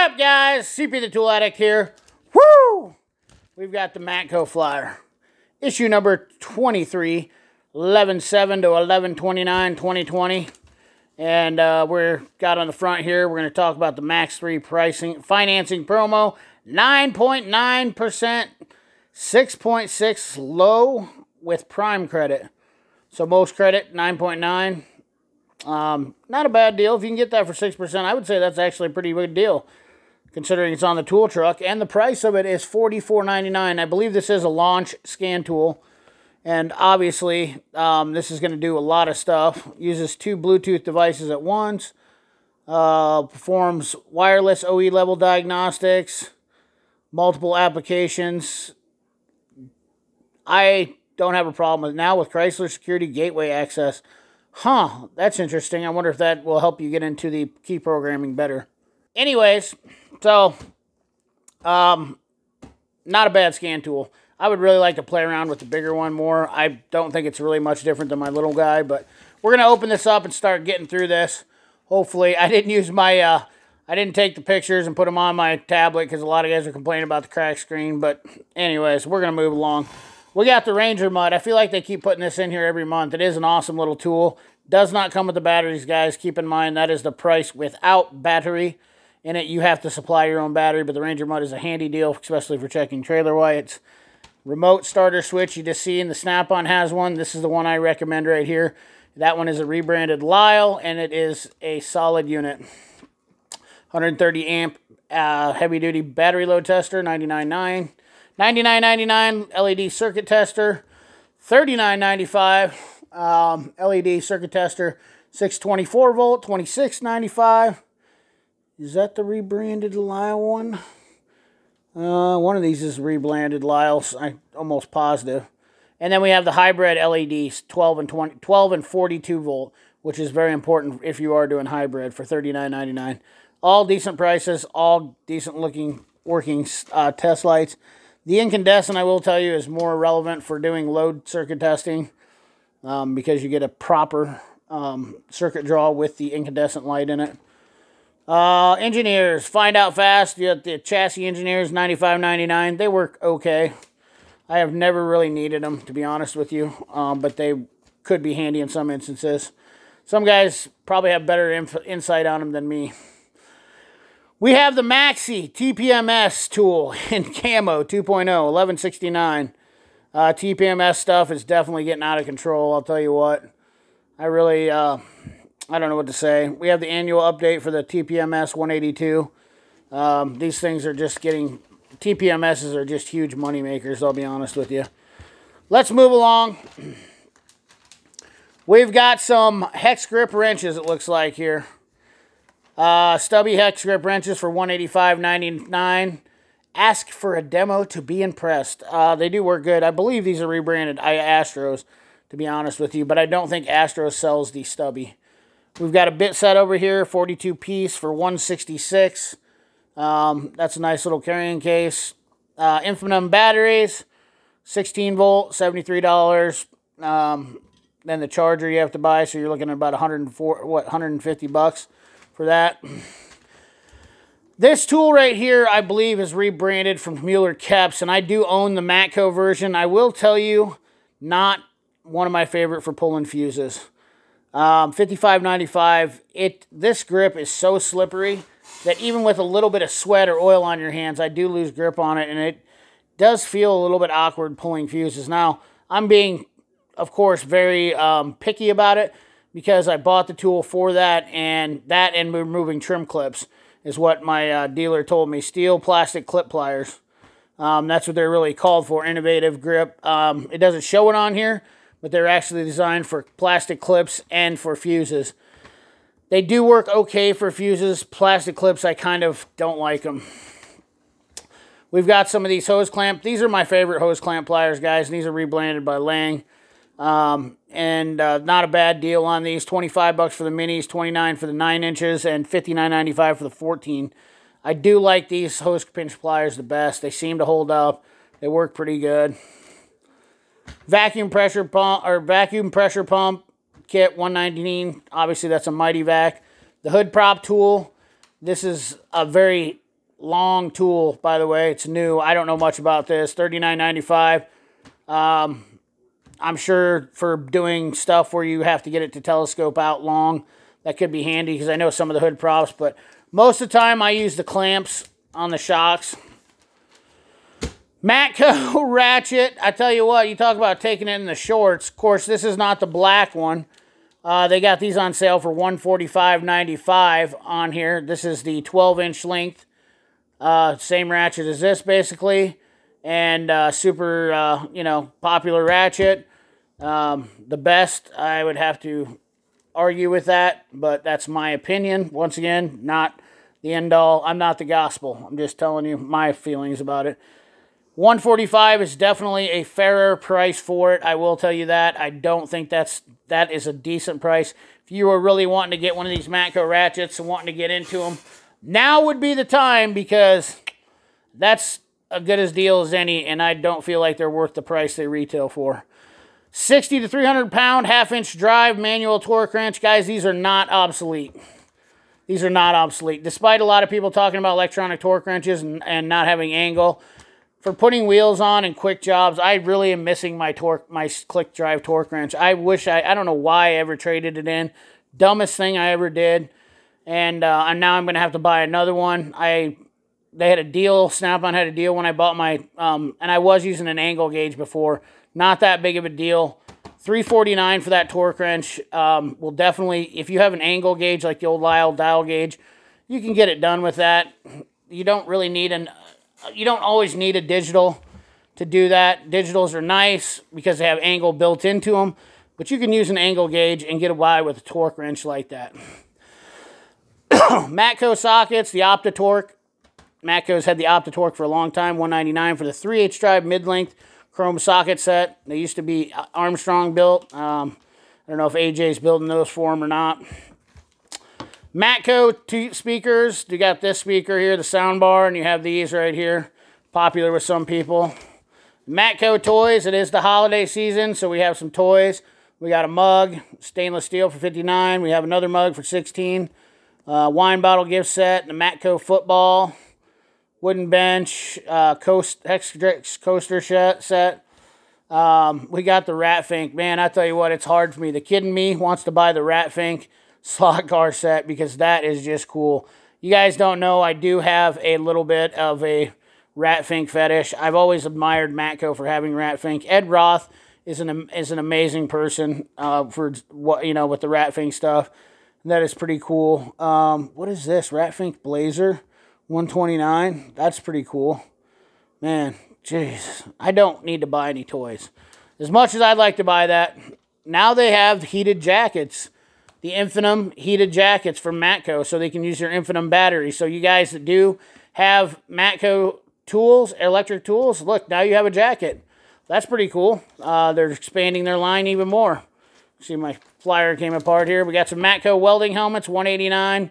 up, guys? CP the Tool Addict here. Woo! We've got the Matco Flyer. Issue number 23, 11-7 to 11 2020. And uh, we're got on the front here, we're going to talk about the Max 3 pricing financing promo. 9.9%, 6.6 low with prime credit. So most credit, 9.9. Um, not a bad deal. If you can get that for 6%, I would say that's actually a pretty good deal considering it's on the tool truck. And the price of it is $44.99. I believe this is a launch scan tool. And obviously, um, this is going to do a lot of stuff. Uses two Bluetooth devices at once. Uh, performs wireless OE level diagnostics. Multiple applications. I don't have a problem with now with Chrysler Security Gateway access. Huh, that's interesting. I wonder if that will help you get into the key programming better. Anyways, so um not a bad scan tool. I would really like to play around with the bigger one more. I don't think it's really much different than my little guy, but we're going to open this up and start getting through this. Hopefully, I didn't use my uh I didn't take the pictures and put them on my tablet because a lot of guys are complaining about the crack screen. But anyways, we're going to move along. We got the Ranger Mud. I feel like they keep putting this in here every month. It is an awesome little tool. Does not come with the batteries, guys. Keep in mind that is the price without battery in it. You have to supply your own battery, but the Ranger Mud is a handy deal, especially for checking trailer whites. Remote starter switch, you just see in the Snap-on has one. This is the one I recommend right here. That one is a rebranded Lisle, and it is a solid unit. 130 amp uh, heavy duty battery load tester, 99.9. 99.99 LED circuit tester, 39.95 um, LED circuit tester, 624 volt, 26.95. Is that the rebranded Lisle one? Uh, one of these is rebranded Lisle's. I'm almost positive. And then we have the hybrid LEDs, 12 and 20, 12 and 42 volt, which is very important if you are doing hybrid for 39.99. All decent prices, all decent looking working uh, test lights. The incandescent, I will tell you, is more relevant for doing load circuit testing um, because you get a proper um, circuit draw with the incandescent light in it. Uh, engineers, find out fast. You the chassis engineers, ninety-five ninety-nine. They work okay. I have never really needed them, to be honest with you, um, but they could be handy in some instances. Some guys probably have better insight on them than me. We have the Maxi TPMS tool in camo 2.0, 1169. Uh, TPMS stuff is definitely getting out of control, I'll tell you what. I really, uh, I don't know what to say. We have the annual update for the TPMS 182. Um, these things are just getting, TPMSs are just huge money makers, I'll be honest with you. Let's move along. We've got some hex grip wrenches, it looks like here. Uh, stubby hex grip wrenches for $185.99. Ask for a demo to be impressed. Uh, they do work good. I believe these are rebranded I Astros, to be honest with you, but I don't think Astros sells the stubby. We've got a bit set over here, 42 piece for 166. Um, that's a nice little carrying case. Uh, Infinium batteries, 16 volt, $73. Um, then the charger you have to buy, so you're looking at about 104, what, 150 bucks for that. This tool right here, I believe, is rebranded from Mueller-Kueps, and I do own the Matco version. I will tell you, not one of my favorite for pulling fuses. Um, 55.95. It this grip is so slippery that even with a little bit of sweat or oil on your hands, I do lose grip on it, and it does feel a little bit awkward pulling fuses. Now, I'm being, of course, very um, picky about it because I bought the tool for that and that and removing trim clips is what my uh, dealer told me. Steel plastic clip pliers. Um, that's what they're really called for, innovative grip. Um, it doesn't show it on here, but they're actually designed for plastic clips and for fuses. They do work okay for fuses. Plastic clips, I kind of don't like them. We've got some of these hose clamp. These are my favorite hose clamp pliers, guys. And these are rebranded by Lang. Um, and uh, not a bad deal on these. 25 bucks for the minis, 29 for the 9 inches, and 59.95 for the 14. I do like these hose pinch pliers the best. They seem to hold up. They work pretty good. Vacuum pressure pump or vacuum pressure pump kit 119. Obviously that's a Mityvac. The hood prop tool. This is a very long tool, by the way. It's new. I don't know much about this. $39.95. Um, I'm sure for doing stuff where you have to get it to telescope out long, that could be handy because I know some of the hood props, but most of the time I use the clamps on the shocks. Matco ratchet. I tell you what, you talk about taking it in the shorts. Of course, this is not the black one. Uh, they got these on sale for $145.95 on here. This is the 12 inch length. Uh, same ratchet as this, basically. And uh, super, uh, you know, popular ratchet. Um, the best, I would have to argue with that, but that's my opinion. Once again, not the end all. I'm not the gospel. I'm just telling you my feelings about it. 145 is definitely a fairer price for it. I will tell you that. I don't think that's that is a decent price. If you were really wanting to get one of these Matco ratchets and wanting to get into them, now would be the time because that's a good as deal as any, and I don't feel like they're worth the price they retail for. 60 to 300 pound half inch drive manual torque wrench. Guys, these are not obsolete. These are not obsolete. Despite a lot of people talking about electronic torque wrenches and, and not having angle, for putting wheels on and quick jobs, I really am missing my torque, my click drive torque wrench. I wish I, I don't know why I ever traded it in. Dumbest thing I ever did. And, uh, and now I'm going to have to buy another one. I, they had a deal, Snap-on had a deal when I bought my, um, and I was using an angle gauge before. Not that big of a deal. 349 for that torque wrench. Um, will definitely, if you have an angle gauge like the old Lisle dial gauge, you can get it done with that. You don't really need an you don't always need a digital to do that. Digitals are nice because they have angle built into them, but you can use an angle gauge and get away with a torque wrench like that. Matco sockets, the OptiTorque. Matco's had the OptiTorque for a long time, 199 for the 3H drive mid-length chrome socket set. They used to be Armstrong built. Um, I don't know if AJ's building those for them or not. Matco two speakers. You got this speaker here, the sound bar, and you have these right here. Popular with some people. Matco toys. It is the holiday season, so we have some toys. We got a mug, stainless steel for 59. We have another mug for 16. Uh, wine bottle gift set, the Matco football, wooden bench, uh, coast hex coaster set. Um, we got the Rat Fink. Man, I tell you what, it's hard for me. The kid in me wants to buy the Rat Fink slot car set because that is just cool. You guys don't know, I do have a little bit of a Rat Fink fetish. I've always admired Matco for having Rat Fink. Ed Roth is an is an amazing person uh, for what you know with the Rat Fink stuff. That is pretty cool. Um, what is this? Rat Fink Blazer 129. That's pretty cool. Man, jeez. I don't need to buy any toys. As much as I'd like to buy that, now they have heated jackets the Infinium heated jackets from Matco so they can use your Infinium battery. So you guys that do have Matco tools, electric tools, look, now you have a jacket. That's pretty cool. Uh, they're expanding their line even more. See my flyer came apart here. We got some Matco welding helmets, 189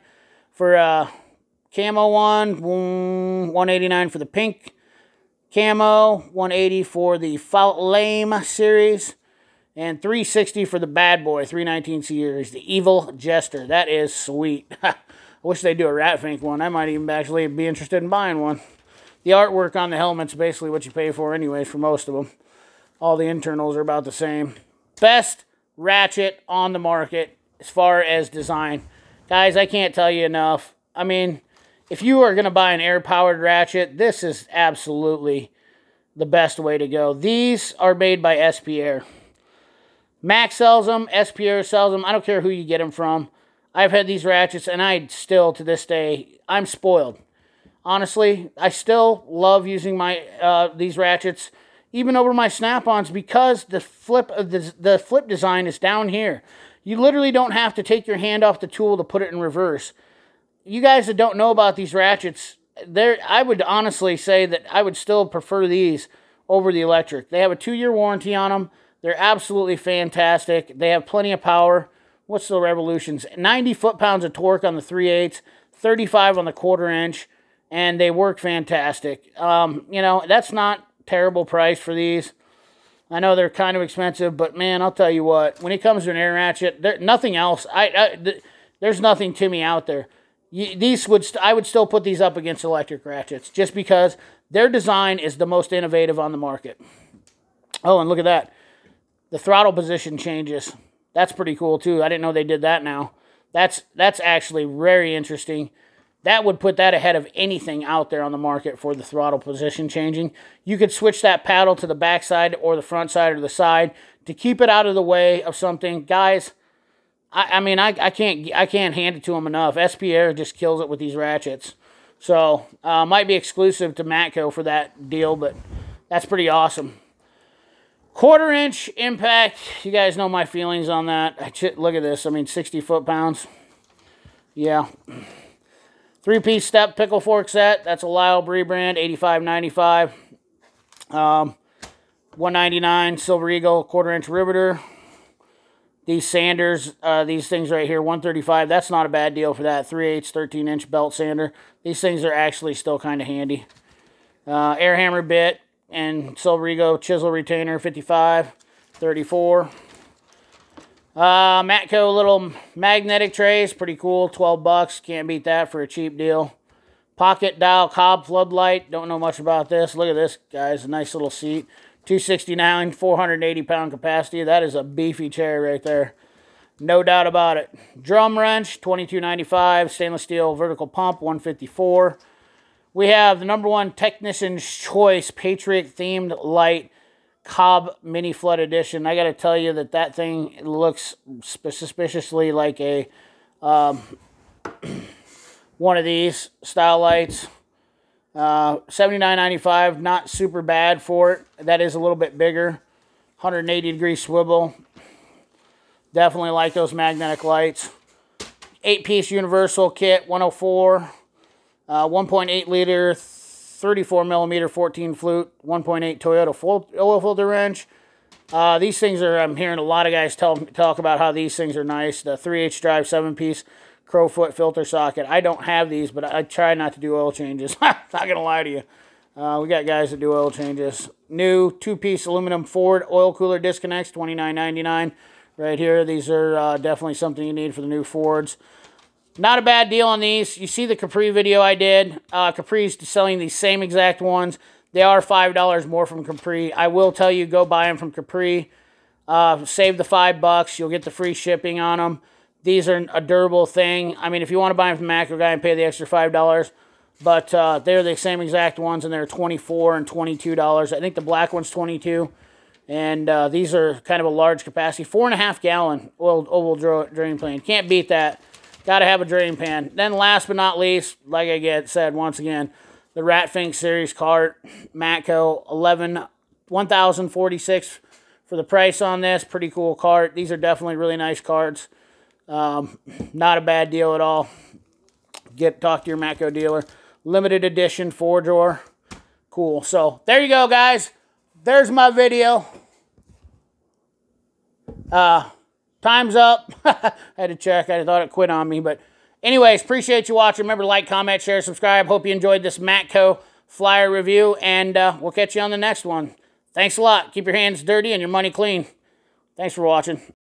for uh, camo one, 189 for the pink camo, 180 for the Fault Lame series. And 360 for the bad boy, 319 series, the Evil Jester. That is sweet. I wish they'd do a Rat Fink one. I might even actually be interested in buying one. The artwork on the helmet's basically what you pay for anyways for most of them. All the internals are about the same. Best ratchet on the market as far as design. Guys, I can't tell you enough. I mean, if you are going to buy an air-powered ratchet, this is absolutely the best way to go. These are made by SP Air. Max sells them, SP Air sells them. I don't care who you get them from. I've had these ratchets, and I still, to this day, I'm spoiled. Honestly, I still love using my uh, these ratchets, even over my Snap-ons, because the flip of the, the flip design is down here. You literally don't have to take your hand off the tool to put it in reverse. You guys that don't know about these ratchets, there I would honestly say that I would still prefer these over the electric. They have a two-year warranty on them. They're absolutely fantastic. They have plenty of power. What's the revolutions? 90 foot-pounds of torque on the 3 8 35 on the quarter inch, and they work fantastic. Um, you know, that's not terrible price for these. I know they're kind of expensive, but man, I'll tell you what, when it comes to an air ratchet, there, nothing else, I, I th there's nothing to me out there. these would I would still put these up against electric ratchets just because their design is the most innovative on the market. Oh, and look at that. The throttle position changes. That's pretty cool too. I didn't know they did that now. That's that's actually very interesting. That would put that ahead of anything out there on the market for the throttle position changing. You could switch that paddle to the backside or the front side or the side to keep it out of the way of something. Guys, I, I mean, I, I can't I can't hand it to them enough. SP Air just kills it with these ratchets. So, uh, might be exclusive to Matco for that deal, but that's pretty awesome. Quarter inch impact. You guys know my feelings on that. Look at this. I mean, 60 foot-pounds. Yeah. Three-piece step pickle fork set. That's a Lisle brand, 85.95. Um, 199 Silver Eagle quarter inch riveter. These sanders, uh, these things right here, 135. That's not a bad deal for that. 3 8 13 inch belt sander. These things are actually still kind of handy. Uh, air hammer bit and Silver Eagle chisel retainer, 55, 34. Uh, Matco little magnetic trays, pretty cool, 12 bucks. Can't beat that for a cheap deal. Pocket dial COB floodlight. Don't know much about this. Look at this, guys. A nice little seat. 269, 480 pound capacity. That is a beefy chair right there. No doubt about it. Drum wrench, 22.95. Stainless steel vertical pump, 154. We have the number one Technician's Choice Patriot themed light COB Mini Flood Edition. I got to tell you that that thing looks suspiciously like a um, one of these style lights. Uh, 79.95, not super bad for it. That is a little bit bigger. 180 degree swivel. Definitely like those magnetic lights. Eight piece universal kit, 104. Uh, 1.8 liter 34 millimeter 14 flute, 1.8 Toyota full oil filter wrench. Uh, these things are, I'm hearing a lot of guys tell, talk about how these things are nice. The 3H drive 7 piece Crowfoot filter socket. I don't have these, but I try not to do oil changes. not going to lie to you. Uh, we got guys that do oil changes. New two-piece aluminum Ford oil cooler disconnects, $29.99 right here. These are uh, definitely something you need for the new Fords. Not a bad deal on these. You see the Capri video I did. Uh, Capri's selling these same exact ones. They are $5 more from Capri. I will tell you, go buy them from Capri. Uh, save the 5 bucks. You'll get the free shipping on them. These are a durable thing. I mean, if you want to buy them from Matco Guy and pay the extra $5, but uh, they're the same exact ones, and they're 24 and $22. I think the black one's 22 and uh, these are kind of a large capacity. Four and a half gallon oval drain pan. Can't beat that. Got to have a drain pan. Then last but not least, like I get said once again, the Ratfink series cart, Matco 11 1046 for the price on this. Pretty cool cart. These are definitely really nice carts. Um, not a bad deal at all. Get talk to your Matco dealer. Limited edition four drawer. Cool. So there you go, guys. There's my video. Uh, Time's up. I had to check. I thought it quit on me. But anyways, appreciate you watching. Remember to like, comment, share, subscribe. Hope you enjoyed this Matco flyer review. And uh, we'll catch you on the next one. Thanks a lot. Keep your hands dirty and your money clean. Thanks for watching.